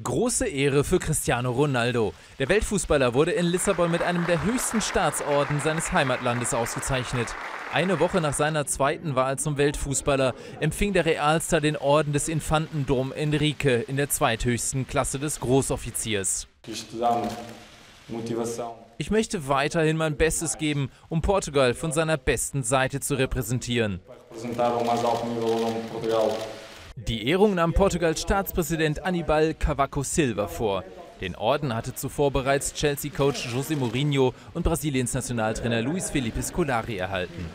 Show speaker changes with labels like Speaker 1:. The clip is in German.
Speaker 1: Große Ehre für Cristiano Ronaldo. Der Weltfußballer wurde in Lissabon mit einem der höchsten Staatsorden seines Heimatlandes ausgezeichnet. Eine Woche nach seiner zweiten Wahl zum Weltfußballer empfing der Realstar den Orden des Infanten Dom Enrique in der zweithöchsten Klasse des Großoffiziers. Ich möchte weiterhin mein Bestes geben, um Portugal von seiner besten Seite zu repräsentieren. Die Ehrung nahm Portugals Staatspräsident Anibal Cavaco Silva vor. Den Orden hatte zuvor bereits Chelsea-Coach José Mourinho und Brasiliens Nationaltrainer Luis Felipe Scolari erhalten.